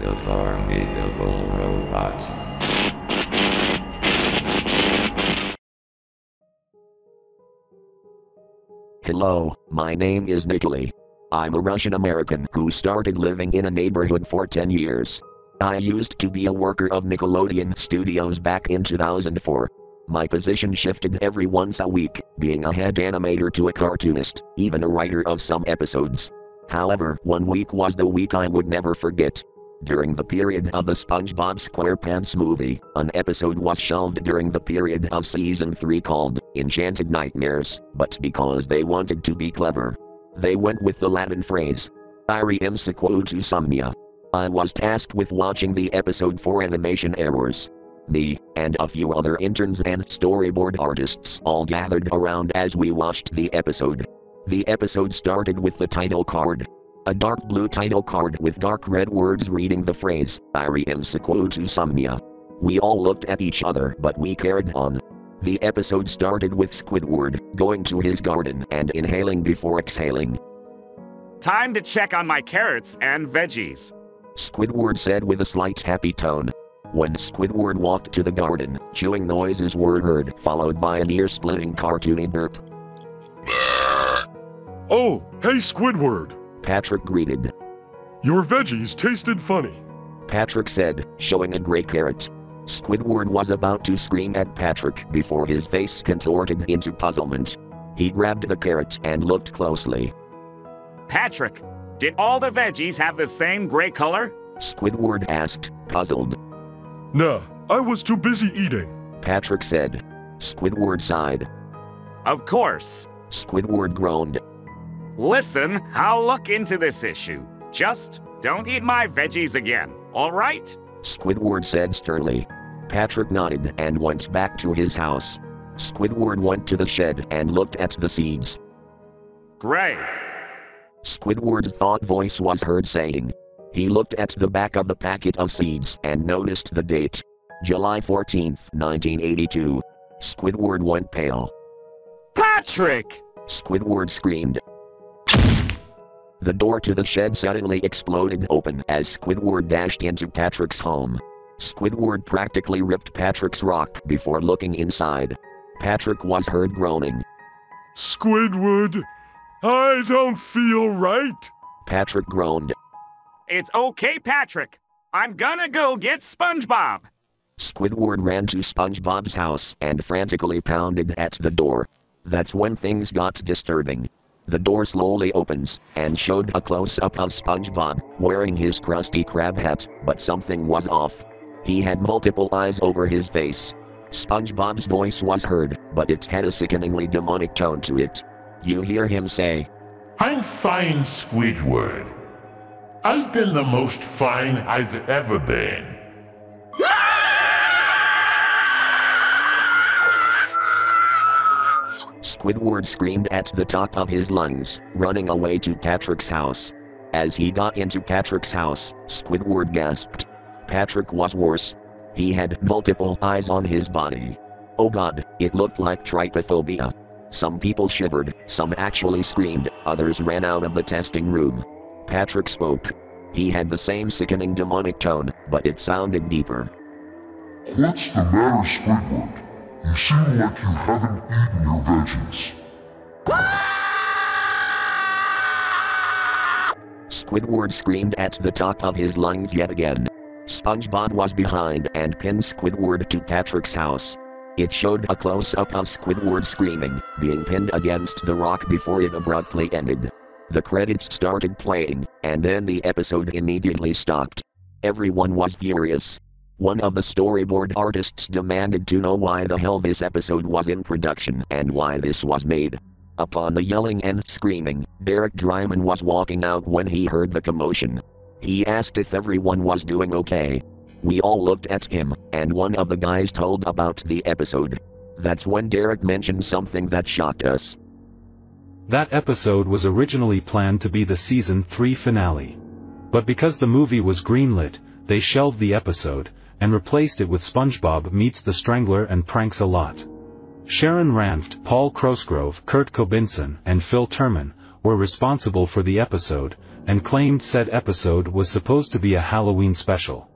The Formidable Robots. Hello, my name is Nikoli. I'm a Russian American who started living in a neighborhood for 10 years. I used to be a worker of Nickelodeon Studios back in 2004. My position shifted every once a week, being a head animator to a cartoonist, even a writer of some episodes. However, one week was the week I would never forget. During the period of the SpongeBob SquarePants movie, an episode was shelved during the period of season 3 called Enchanted Nightmares, but because they wanted to be clever, they went with the Latin phrase, Haeream Sequuntur Somnia. I was tasked with watching the episode for animation errors. Me, and a few other interns and storyboard artists all gathered around as we watched the episode. The episode started with the title card, a dark blue title card with dark red words reading the phrase, Haeream Sequuntur Somnia. We all looked at each other but we carried on. The episode started with Squidward going to his garden and inhaling before exhaling. Time to check on my carrots and veggies. Squidward said with a slight happy tone. When Squidward walked to the garden, chewing noises were heard, followed by an ear splitting cartoony burp. Oh, hey Squidward! Patrick greeted. Your veggies tasted funny. Patrick said, showing a gray carrot. Squidward was about to scream at Patrick before his face contorted into puzzlement. He grabbed the carrot and looked closely. Patrick, did all the veggies have the same gray color? Squidward asked, puzzled. Nah, I was too busy eating. Patrick said. Squidward sighed. Of course. Squidward groaned. Listen, I'll look into this issue. Just don't eat my veggies again, all right? Squidward said sternly. Patrick nodded and went back to his house. Squidward went to the shed and looked at the seeds. Gray. Squidward's thought voice was heard saying. He looked at the back of the packet of seeds and noticed the date. July 14, 1982. Squidward went pale. Patrick! Squidward screamed. The door to the shed suddenly exploded open as Squidward dashed into Patrick's home. Squidward practically ripped Patrick's rock before looking inside. Patrick was heard groaning. Squidward, I don't feel right. Patrick groaned. It's okay, Patrick. I'm gonna go get SpongeBob. Squidward ran to SpongeBob's house and frantically pounded at the door. That's when things got disturbing. The door slowly opens and showed a close up of SpongeBob wearing his Krusty Krab hat, but something was off. He had multiple eyes over his face. SpongeBob's voice was heard, but it had a sickeningly demonic tone to it. You hear him say, I'm fine, Squidward. I've been the most fine I've ever been. Squidward screamed at the top of his lungs, running away to Patrick's house. As he got into Patrick's house, Squidward gasped. Patrick was worse. He had multiple eyes on his body. Oh god, it looked like trypophobia. Some people shivered, some actually screamed, others ran out of the testing room. Patrick spoke. He had the same sickening demonic tone, but it sounded deeper. What's the matter, Squidward? You seem like you haven't eaten your veggies. Squidward screamed at the top of his lungs yet again. SpongeBob was behind and pinned Squidward to Patrick's house. It showed a close up of Squidward screaming, being pinned against the rock before it abruptly ended. The credits started playing, and then the episode immediately stopped. Everyone was furious. One of the storyboard artists demanded to know why the hell this episode was in production and why this was made. Upon the yelling and screaming, Derek Drymon was walking out when he heard the commotion. He asked if everyone was doing okay. We all looked at him, and one of the guys told about the episode. That's when Derek mentioned something that shocked us. That episode was originally planned to be the season 3 finale. But because the movie was greenlit, they shelved the episode, and replaced it with SpongeBob Meets the Strangler and Pranks a Lot. Sharon Ranft, Paul Crosgrove, Kurt Kobinson, and Phil Turman were responsible for the episode, and claimed said episode was supposed to be a Halloween special.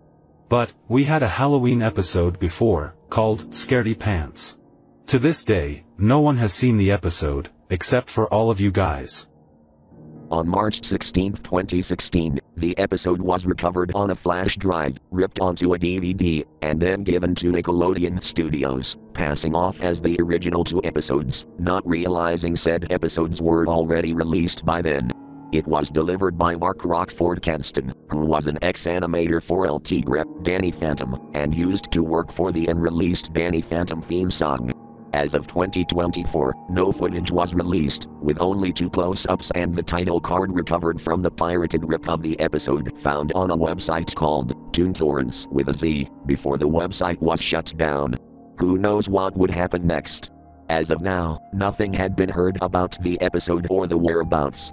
But, we had a Halloween episode before, called Scaredy Pants. To this day, no one has seen the episode, except for all of you guys. On March 16, 2016, the episode was recovered on a flash drive, ripped onto a DVD, and then given to Nickelodeon Studios, passing off as the original two episodes, not realizing said episodes were already released by then. It was delivered by Mark Rockford Kenston, who was an ex-animator for El Tigre, Danny Phantom, and used to work for the unreleased Danny Phantom theme song. As of 2024, no footage was released, with only two close-ups and the title card recovered from the pirated rip of the episode found on a website called Toontorrents with a Z, before the website was shut down. Who knows what would happen next? As of now, nothing had been heard about the episode or the whereabouts.